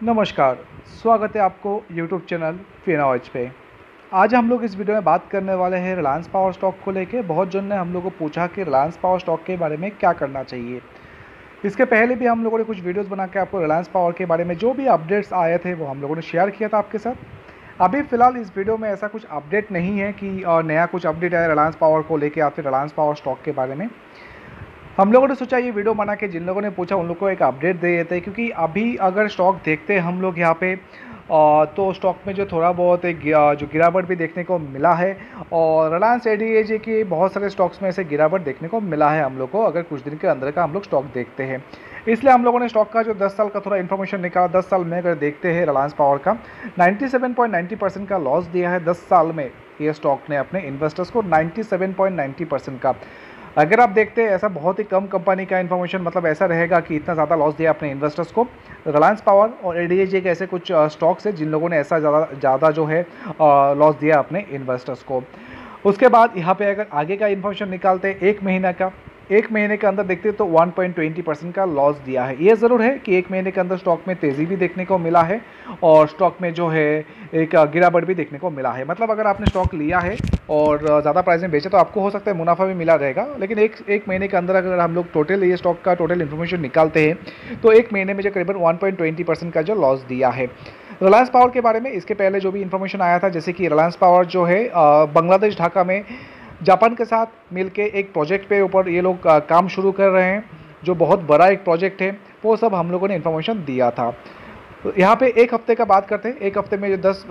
नमस्कार, स्वागत है आपको YouTube चैनल फिनॉज पे। आज हम लोग इस वीडियो में बात करने वाले हैं रिलायंस पावर स्टॉक को लेके। बहुत जन ने हम लोग को पूछा कि रिलायंस पावर स्टॉक के बारे में क्या करना चाहिए। इसके पहले भी हम लोगों ने कुछ वीडियोस बना के आपको रिलायंस पावर के बारे में जो भी अपडेट्स आए थे, वो हम लोगों ने शेयर किया था आपके साथ। अभी फ़िलहाल इस वीडियो में ऐसा कुछ अपडेट नहीं है कि नया कुछ अपडेट आया रिलायंस पावर को लेकर या फिर रिलायंस पावर स्टॉक के बारे में। हम लोगों ने सोचा ये वीडियो बना के जिन लोगों ने पूछा, उन लोग को एक अपडेट दे देते क्योंकि अभी अगर स्टॉक देखते हैं हम लोग यहाँ पे तो स्टॉक में जो थोड़ा बहुत एक जो गिरावट भी देखने को मिला है, और रिलायंस एडीएजी की बहुत सारे स्टॉक्स में ऐसे गिरावट देखने को मिला है हम लोग को, अगर कुछ दिन के अंदर का हम लोग स्टॉक देखते हैं। इसलिए हम लोगों ने स्टॉक का जो 10 साल का थोड़ा इन्फॉर्मेशन निकाला 10 साल में अगर देखते हैं रिलायंस पावर का 97.90 परसेंट का लॉस दिया है 10 साल में ये स्टॉक ने अपने इन्वेस्टर्स को 97.90 परसेंट का। अगर आप देखते हैं, ऐसा बहुत ही कम कंपनी का इन्फॉर्मेशन मतलब ऐसा रहेगा कि इतना ज़्यादा लॉस दिया अपने इन्वेस्टर्स को। रिलायंस पावर और ए के ऐसे कुछ स्टॉक्स हैं, जिन लोगों ने ऐसा ज़्यादा ज़्यादा जो है लॉस दिया अपने इन्वेस्टर्स को। उसके बाद यहाँ पे अगर आगे का इन्फॉर्मेशन निकालते हैं, एक महीना का एक महीने के अंदर देखते हैं तो 1.20 परसेंट का लॉस दिया है। ये ज़रूर है कि एक महीने के अंदर स्टॉक में तेज़ी भी देखने को मिला है और स्टॉक में जो है एक गिरावट भी देखने को मिला है। मतलब अगर आपने स्टॉक लिया है और ज़्यादा प्राइस में बेचा तो आपको हो सकता है मुनाफा भी मिला रहेगा, लेकिन एक एक महीने के अंदर अगर हम लोग टोटल ये स्टॉक का टोटल इन्फॉर्मेशन निकालते हैं तो एक महीने में जो करीबन वन परसेंट का जो लॉस दिया है। रिलायंस पावर के बारे में इसके पहले जो भी इन्फॉर्मेशन आया था, जैसे कि रिलायंस पावर जो है बांग्लादेश ढाका में जापान के साथ मिलके एक प्रोजेक्ट पे ऊपर ये लोग काम शुरू कर रहे हैं, जो बहुत बड़ा एक प्रोजेक्ट है, वो सब हम लोगों ने इन्फॉर्मेशन दिया था। यहाँ पे एक हफ़्ते का बात करते हैं, एक हफ़्ते में जो दस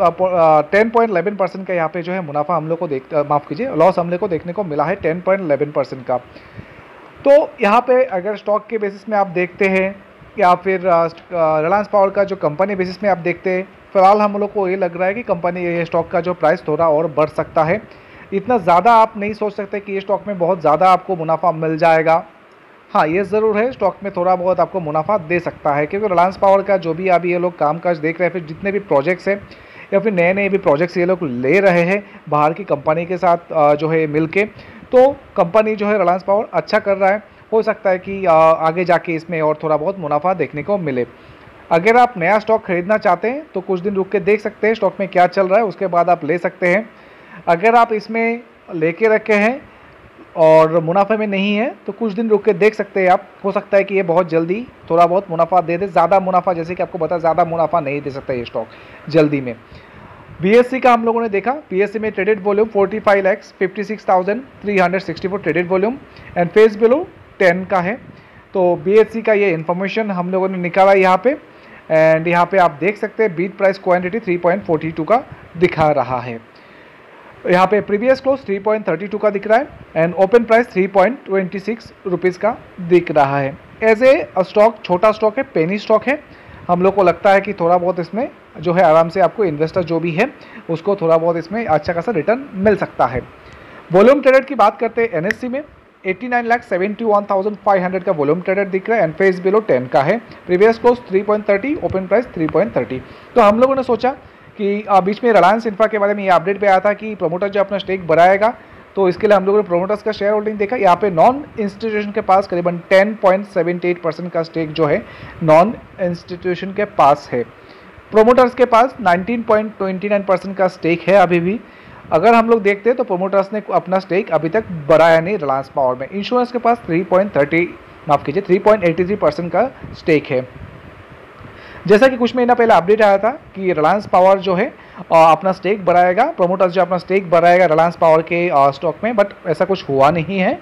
टेन पॉइंट इलेवन परसेंट का यहाँ पे जो है मुनाफा हम लोग को देख माफ़ कीजिए लॉस हम लोग को देखने को मिला है टेन पॉइंट इलेवन परसेंट का। तो यहाँ पे अगर स्टॉक के बेसिस में आप देखते हैं, या फिर रिलायंस पावर का जो कंपनी बेसिस में आप देखते हैं, फ़िलहाल हम लोग को ये लग रहा है कि कंपनी ये स्टॉक का जो प्राइस थोड़ा और बढ़ सकता है। इतना ज़्यादा आप नहीं सोच सकते कि ये स्टॉक में बहुत ज़्यादा आपको मुनाफा मिल जाएगा। हाँ ये ज़रूर है स्टॉक में थोड़ा बहुत आपको मुनाफा दे सकता है, क्योंकि रिलायंस पावर का जो भी अभी ये लोग काम काज देख रहे हैं, फिर जितने भी प्रोजेक्ट्स हैं, या फिर नए नए भी प्रोजेक्ट्स ये लोग ले रहे हैं, बाहर की कंपनी के साथ जो है मिल के तो कंपनी जो है रिलायंस पावर अच्छा कर रहा है। हो सकता है कि आगे जाके इसमें और थोड़ा बहुत मुनाफा देखने को मिले। अगर आप नया स्टॉक खरीदना चाहते हैं तो कुछ दिन रुक के देख सकते हैं स्टॉक में क्या चल रहा है, उसके बाद आप ले सकते हैं। अगर आप इसमें लेके रखे हैं और मुनाफे में नहीं है तो कुछ दिन रुक के देख सकते हैं आप। हो सकता है कि ये बहुत जल्दी थोड़ा बहुत मुनाफा दे दे, ज़्यादा मुनाफा, जैसे कि आपको पता ज़्यादा मुनाफा नहीं दे सकता ये स्टॉक जल्दी में। बीएससी का हम लोगों ने देखा बी में traded volume 45 five lakhs fifty traded volume and face below ten का है। तो बीएससी का ये इन्फॉर्मेशन हम लोगों ने निकाला यहाँ पे एंड यहाँ पे आप देख सकते हैं बीट प्राइस क्वान्टिटी 3.42 का दिखा रहा है। यहाँ पे प्रीवियस क्लोज 3.32 का दिख रहा है एंड ओपन प्राइस 3.26 रुपीज़ का दिख रहा है। एज ए स्टॉक छोटा स्टॉक है पेनी स्टॉक है। हम लोग को लगता है कि थोड़ा बहुत इसमें जो है आराम से आपको इन्वेस्टर जो भी है, उसको थोड़ा बहुत इसमें अच्छा खासा रिटर्न मिल सकता है। वॉल्यूम ट्रेडेड की बात करते हैं एनएससी में। 89 lakh seventy one thousand five hundred का वॉल्यूम ट्रेडेड दिख रहा है एंड फेस बिलो 10 का है। प्रीवियस क्लोज 3.30 ओपन प्राइस 3.30 तो हम लोगों ने सोचा कि बीच में रिलायंस इंफ्रा के बारे में ये अपडेट पे आया था कि प्रोमोटर जो अपना स्टेक बढ़ाएगा तो इसके लिए हम लोगों ने प्रोमोटर्स का शेयर होल्डिंग देखा। यहाँ पे नॉन इंस्टीट्यूशन के पास करीबन 10.78 परसेंट का स्टेक जो है नॉन इंस्टीट्यूशन के पास है। प्रोमोटर्स के पास 19.29 परसेंट का स्टेक है अभी भी। अगर हम लोग देखते हैं तो प्रोमोटर्स ने अपना स्टेक अभी तक बढ़ाया नहीं रिलायंस पावर में। इंश्योरेंस के पास 3.30 माफ़ कीजिए 3.83 परसेंट का स्टेक है। जैसा कि कुछ महीना पहले अपडेट आया था कि रिलायंस पावर जो है अपना स्टेक बढ़ाएगा। प्रोमोटर्स जो अपना स्टेक बढ़ाएगा रिलायंस पावर के स्टॉक में बट ऐसा कुछ हुआ नहीं है।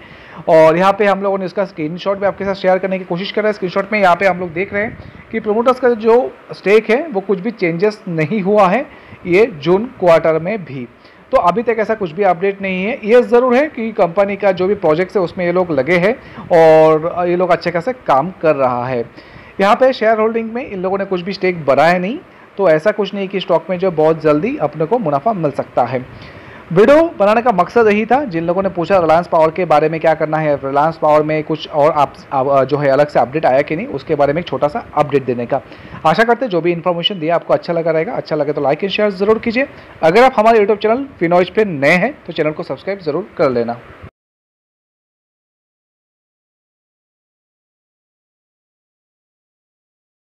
और यहाँ पे हम लोगों ने इसका स्क्रीनशॉट भी आपके साथ शेयर करने की कोशिश कर रहे हैं। स्क्रीनशॉट में यहाँ पे हम लोग देख रहे हैं कि प्रोमोटर्स का जो स्टेक है, वो कुछ भी चेंजेस नहीं हुआ है ये जून क्वार्टर में भी। तो अभी तक ऐसा कुछ भी अपडेट नहीं है। ये ज़रूर है कि कंपनी का जो भी प्रोजेक्ट्स है, उसमें ये लोग लगे हैं और ये लोग अच्छे खासे काम कर रहा है। यहाँ पे शेयर होल्डिंग में इन लोगों ने कुछ भी स्टेक बढ़ाया नहीं तो ऐसा कुछ नहीं कि स्टॉक में जो बहुत जल्दी अपने को मुनाफा मिल सकता है। वीडियो बनाने का मकसद यही था जिन लोगों ने पूछा रिलायंस पावर के बारे में क्या करना है रिलायंस पावर में कुछ और आप, जो है अलग से अपडेट आया कि नहीं उसके बारे में एक छोटा सा अपडेट देने का। आशा करते जो भी इन्फॉर्मेशन दिया आपको अच्छा लगा रहेगा अच्छा लगे तो लाइक एंड शेयर ज़रूर कीजिए। अगर आप हमारे यूट्यूब चैनल फिनॉइज पे नए हैं तो चैनल को सब्सक्राइब ज़रूर कर लेना।